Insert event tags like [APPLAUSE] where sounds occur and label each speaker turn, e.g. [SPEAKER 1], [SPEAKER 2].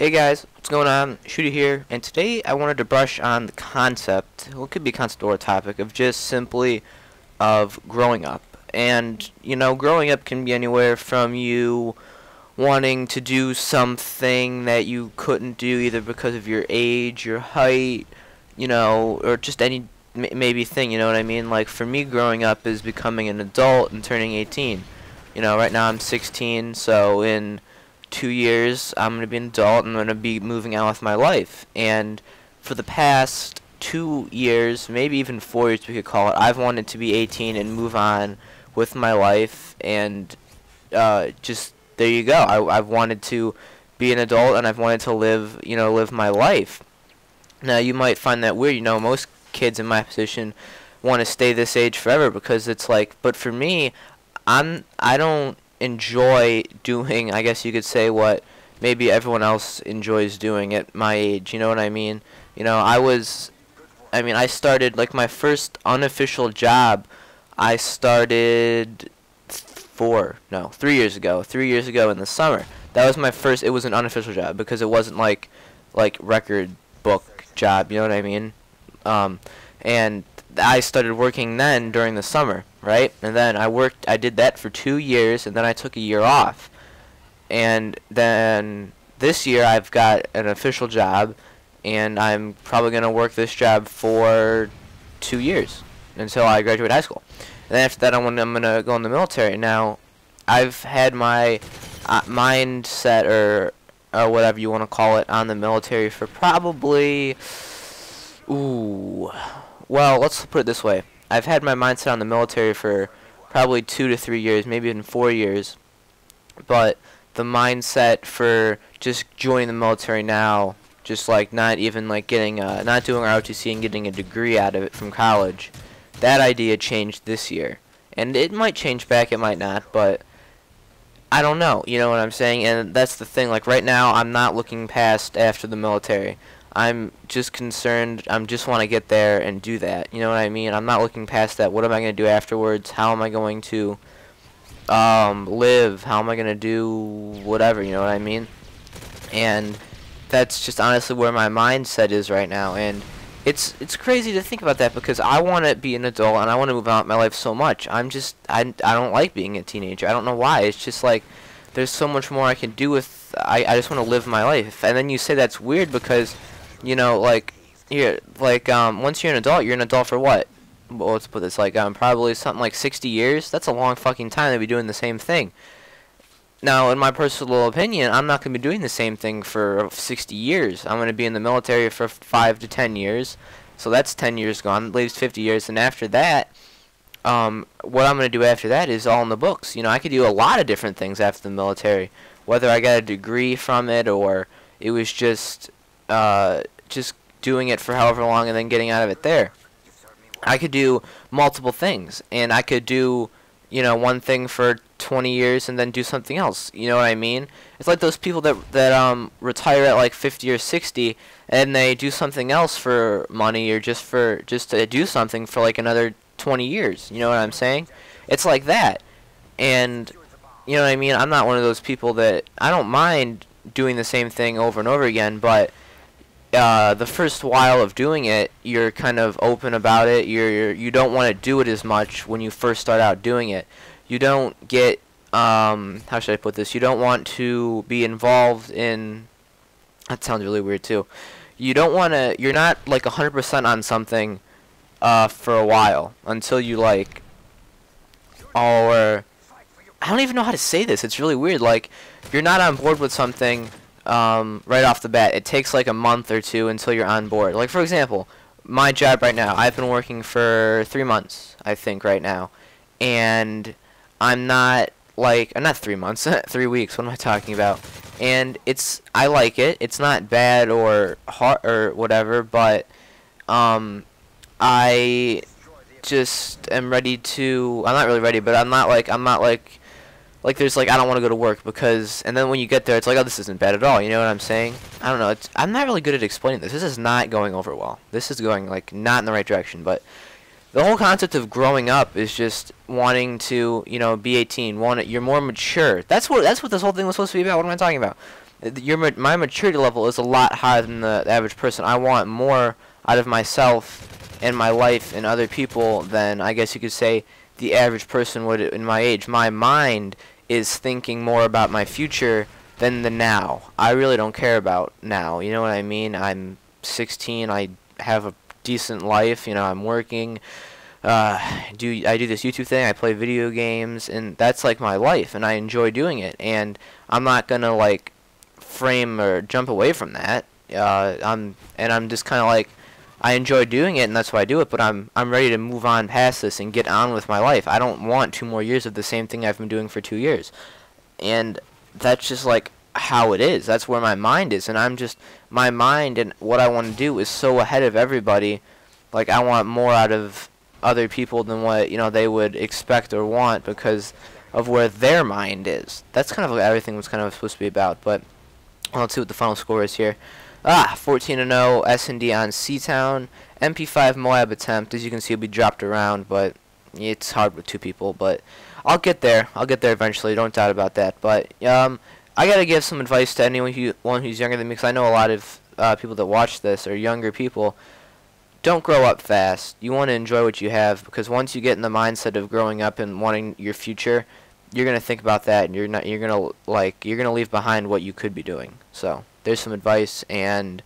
[SPEAKER 1] Hey guys, what's going on? Shooter here, and today I wanted to brush on the concept, well it could be concept or a topic, of just simply of growing up. And, you know, growing up can be anywhere from you wanting to do something that you couldn't do either because of your age, your height, you know, or just any maybe thing, you know what I mean? Like for me growing up is becoming an adult and turning 18. You know, right now I'm 16, so in two years I'm going to be an adult and I'm going to be moving on with my life. And for the past two years, maybe even four years we could call it, I've wanted to be 18 and move on with my life and uh, just there you go. I, I've wanted to be an adult and I've wanted to live, you know, live my life. Now you might find that weird. You know, most kids in my position want to stay this age forever because it's like. But for me, I'm I don't enjoy doing. I guess you could say what maybe everyone else enjoys doing at my age. You know what I mean? You know, I was. I mean, I started like my first unofficial job. I started four, no, three years ago. Three years ago in the summer. That was my first. It was an unofficial job because it wasn't like, like record book job. You know what I mean? Um, and I started working then during the summer, right? And then I worked. I did that for two years, and then I took a year off. And then this year I've got an official job, and I'm probably gonna work this job for two years until I graduate high school. And then after that, I'm gonna go in the military. Now, I've had my uh, mindset or or whatever you want to call it on the military for probably ooh well let's put it this way I've had my mindset on the military for probably two to three years maybe even four years but the mindset for just joining the military now just like not even like getting uh, not doing ROTC and getting a degree out of it from college that idea changed this year. And it might change back, it might not, but I don't know, you know what I'm saying? And that's the thing, like right now I'm not looking past after the military. I'm just concerned, I'm just want to get there and do that, you know what I mean? I'm not looking past that. What am I going to do afterwards? How am I going to um, live? How am I going to do whatever, you know what I mean? And that's just honestly where my mindset is right now. And it's it's crazy to think about that because I want to be an adult and I want to move with my life so much. I'm just I, I don't like being a teenager. I don't know why. It's just like there's so much more I can do with I I just want to live my life. And then you say that's weird because you know like you're like um once you're an adult, you're an adult for what? Well, let's put this like um probably something like 60 years. That's a long fucking time to be doing the same thing. Now, in my personal opinion, I'm not going to be doing the same thing for 60 years. I'm going to be in the military for 5 to 10 years. So that's 10 years gone. leaves 50 years. And after that, um, what I'm going to do after that is all in the books. You know, I could do a lot of different things after the military. Whether I got a degree from it or it was just, uh, just doing it for however long and then getting out of it there. I could do multiple things. And I could do you know, one thing for 20 years and then do something else. You know what I mean? It's like those people that that um retire at like 50 or 60 and they do something else for money or just for just to do something for like another 20 years. You know what I'm saying? It's like that. And you know what I mean? I'm not one of those people that I don't mind doing the same thing over and over again, but uh, the first while of doing it, you're kind of open about it. You're, you're you don't want to do it as much when you first start out doing it. You don't get um, how should I put this? You don't want to be involved in. That sounds really weird too. You don't want to. You're not like 100% on something uh, for a while until you like. Or I don't even know how to say this. It's really weird. Like you're not on board with something um, right off the bat. It takes like a month or two until you're on board. Like for example, my job right now, I've been working for three months, I think, right now, and I'm not like I'm not three months, [LAUGHS] three weeks. What am I talking about? And it's I like it. It's not bad or hard or whatever, but um, I just am ready to. I'm not really ready, but I'm not like I'm not like like there's like I don't want to go to work because and then when you get there it's like oh this isn't bad at all you know what I'm saying? I don't know it's I'm not really good at explaining this. This is not going over well. This is going like not in the right direction but the whole concept of growing up is just wanting to you know be 18 want you're more mature. That's what that's what this whole thing was supposed to be about. What am I talking about? Your my maturity level is a lot higher than the average person. I want more out of myself and my life and other people than I guess you could say the average person would in my age. My mind is thinking more about my future than the now. I really don't care about now. You know what I mean? I'm 16. I have a decent life. You know, I'm working. Uh, do I do this YouTube thing? I play video games, and that's like my life, and I enjoy doing it. And I'm not gonna like frame or jump away from that. Uh, I'm and I'm just kind of like I enjoy doing it, and that's why I do it. But I'm I'm ready to move on past this and get on with my life. I don't want two more years of the same thing I've been doing for two years, and that's just like how it is. That's where my mind is, and I'm just my mind and what I want to do is so ahead of everybody. Like I want more out of other people than what you know they would expect or want because of where their mind is. That's kind of what everything was kind of supposed to be about. But well, let's see what the final score is here. Ah, 14 to 0 S&D on Seatown. MP5 Moab attempt, as you can see, will be dropped around, but it's hard with two people. But I'll get there. I'll get there eventually. Don't doubt about that. But um, I gotta give some advice to anyone who one who's younger than me, because I know a lot of uh, people that watch this are younger people. Don't grow up fast. You want to enjoy what you have, because once you get in the mindset of growing up and wanting your future, you're gonna think about that, and you're not. You're gonna like. You're gonna leave behind what you could be doing. So there's some advice, and